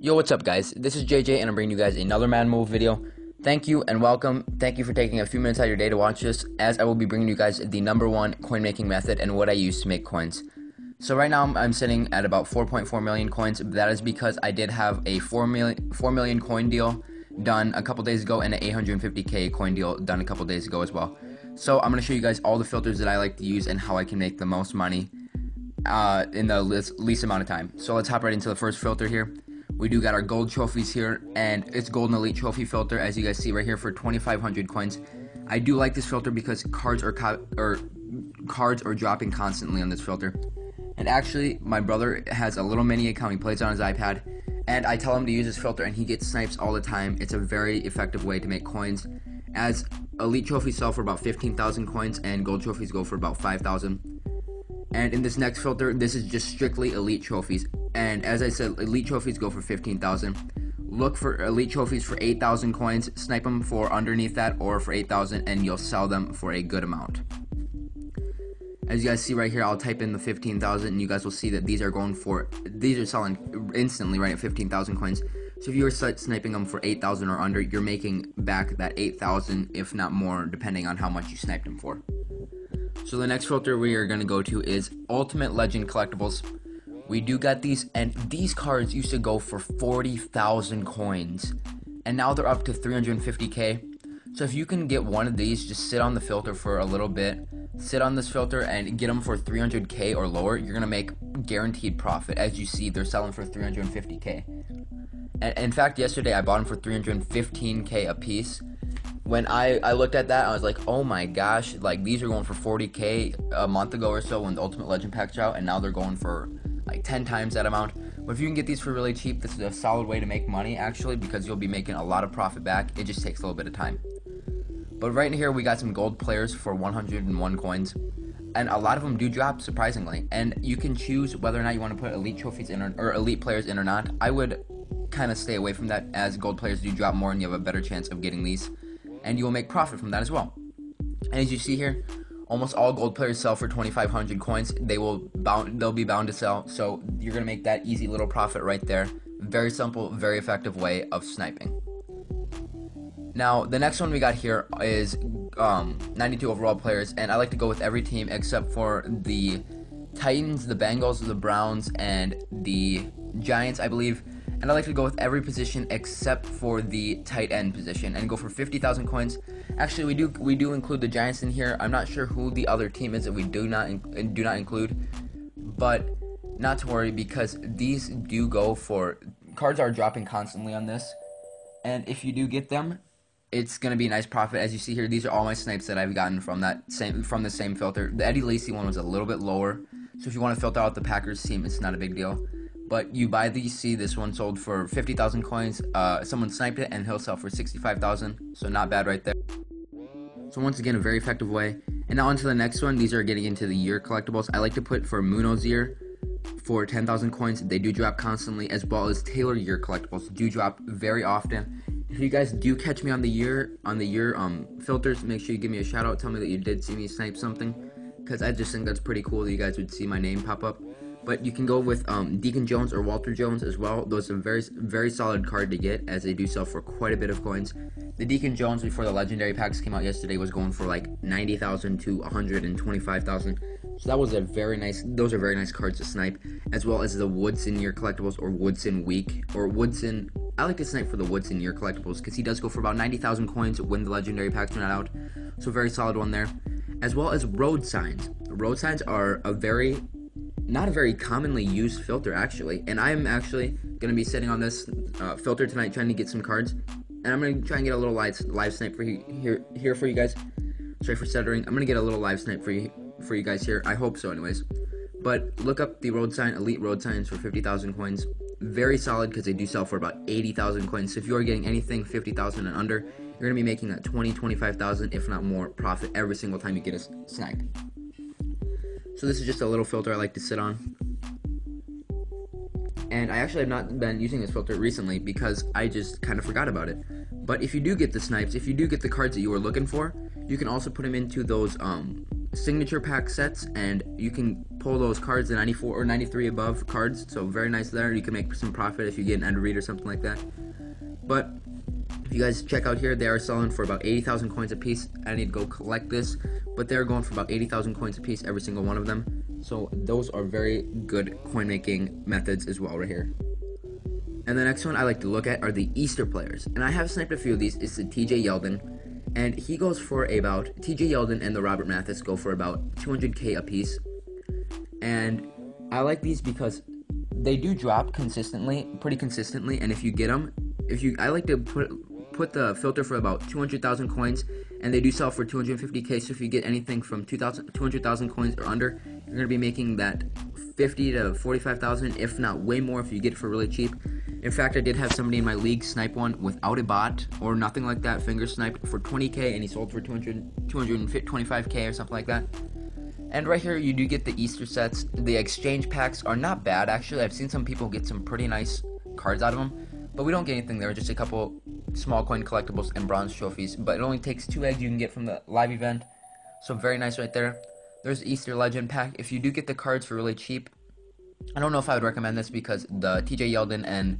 Yo, what's up, guys? This is JJ, and I'm bringing you guys another Madden Mobile video. Thank you and welcome. Thank you for taking a few minutes out of your day to watch this, as I will be bringing you guys the number one coin making method and what I use to make coins. So right now I'm sitting at about 4.4 million coins. That is because I did have a 4 million, 4 million coin deal done a couple days ago and an 850k coin deal done a couple days ago as well. So I'm going to show you guys all the filters that I like to use and how I can make the most money uh, in the least, least amount of time. So let's hop right into the first filter here. We do got our gold trophies here, and it's golden elite trophy filter, as you guys see right here for 2,500 coins. I do like this filter because cards are or cards are dropping constantly on this filter. And actually, my brother has a little mini account. He plays on his iPad, and I tell him to use this filter, and he gets snipes all the time. It's a very effective way to make coins, as elite trophies sell for about 15,000 coins, and gold trophies go for about 5,000. And in this next filter, this is just strictly elite trophies. And as I said, elite trophies go for 15,000. Look for elite trophies for 8,000 coins, snipe them for underneath that or for 8,000 and you'll sell them for a good amount. As you guys see right here, I'll type in the 15,000 and you guys will see that these are going for, these are selling instantly right at 15,000 coins. So if you were sniping them for 8,000 or under, you're making back that 8,000 if not more depending on how much you sniped them for. So the next filter we are going to go to is Ultimate Legend Collectibles. We do got these, and these cards used to go for 40,000 coins, and now they're up to 350k. So if you can get one of these, just sit on the filter for a little bit, sit on this filter and get them for 300k or lower, you're gonna make guaranteed profit. As you see, they're selling for 350k. And in fact, yesterday I bought them for 315k a piece, when I, I looked at that, I was like, oh my gosh, like these are going for 40k a month ago or so when the Ultimate Legend packs out, and now they're going for like 10 times that amount. But if you can get these for really cheap, this is a solid way to make money actually because you'll be making a lot of profit back. It just takes a little bit of time. But right here, we got some gold players for 101 coins. And a lot of them do drop surprisingly. And you can choose whether or not you want to put elite trophies in or, or elite players in or not. I would kind of stay away from that as gold players do drop more and you have a better chance of getting these and you will make profit from that as well. And as you see here, almost all gold players sell for 2500 coins. They will bound they'll be bound to sell. So you're going to make that easy little profit right there. Very simple, very effective way of sniping. Now, the next one we got here is um, 92 overall players, and I like to go with every team except for the Titans, the Bengals, the Browns, and the Giants, I believe and I like to go with every position except for the tight end position and go for 50,000 coins. Actually, we do we do include the Giants in here. I'm not sure who the other team is that we do not in, do not include, but not to worry because these do go for cards are dropping constantly on this, and if you do get them, it's gonna be a nice profit. As you see here, these are all my snipes that I've gotten from that same from the same filter. The Eddie Lacy one was a little bit lower, so if you want to filter out the Packers team, it's not a big deal but you buy these see this one sold for 50,000 coins. Uh, someone sniped it and he'll sell for 65,000 so not bad right there. So once again a very effective way. And now on to the next one. These are getting into the year collectibles. I like to put for Munoz year for 10,000 coins. They do drop constantly as well as Taylor year collectibles do drop very often. If you guys do catch me on the year on the year um filters make sure you give me a shout out tell me that you did see me snipe something. Because I just think that's pretty cool that you guys would see my name pop up but you can go with um, Deacon Jones or Walter Jones as well. Those are very very solid card to get as they do sell for quite a bit of coins. The Deacon Jones before the legendary packs came out yesterday was going for like 90,000 to 125,000. So that was a very nice those are very nice cards to snipe as well as the Woodson year collectibles or Woodson week or Woodson I like to snipe for the Woodson year collectibles because he does go for about 90,000 coins when the legendary packs are not out. So very solid one there. As well as road signs. Road signs are a very not a very commonly used filter actually. And i'm actually going to be sitting on this uh, filter tonight trying to get some cards. And i'm going to try and get a little live, live snipe for you here here for you guys. Sorry for stuttering. I'm going to get a little live snipe for you for you guys here. I hope so anyways. But look up the road sign elite road signs for 50000 coins. Very solid because they do sell for about 80000 coins. So if you are getting anything 50000 and under you're going to be making that 20 25000 if not more profit every single time you get a snipe so this is just a little filter I like to sit on. And I actually have not been using this filter recently because I just kind of forgot about it. But if you do get the snipes, if you do get the cards that you were looking for, you can also put them into those um, signature pack sets and you can pull those cards, the 94 or 93 above cards. So very nice there. You can make some profit if you get an Ed Reed or something like that. But if you guys check out here, they are selling for about 80,000 coins a piece. I need to go collect this, but they're going for about 80,000 coins a piece, every single one of them. So those are very good coin making methods as well, right here. And the next one I like to look at are the Easter players. And I have sniped a few of these. It's the TJ Yeldon. And he goes for about, TJ Yeldon and the Robert Mathis go for about 200k a piece. And I like these because they do drop consistently, pretty consistently. And if you get them, if you, I like to put put the filter for about 200,000 coins, and they do sell for 250k. So if you get anything from 200,000 coins or under, you're gonna be making that 50 to 45,000, if not way more, if you get it for really cheap. In fact, I did have somebody in my league snipe one without a bot or nothing like that, finger sniped for 20k, and he sold for 200, 225k or something like that. And right here, you do get the Easter sets. The exchange packs are not bad, actually. I've seen some people get some pretty nice cards out of them, but we don't get anything there, just a couple small coin collectibles and bronze trophies. But it only takes two eggs you can get from the live event, so very nice right there. There's Easter Legend pack. If you do get the cards for really cheap, I don't know if I would recommend this because the TJ Yeldon and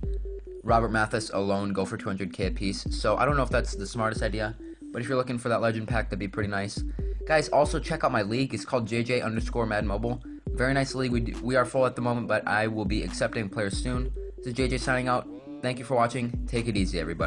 Robert Mathis alone go for 200k a piece. So I don't know if that's the smartest idea. But if you're looking for that legend pack, that'd be pretty nice. Guys, also check out my league. It's called JJ underscore Mad Mobile. Very nice league. We, do, we are full at the moment, but I will be accepting players soon. This is JJ signing out. Thank you for watching. Take it easy, everybody.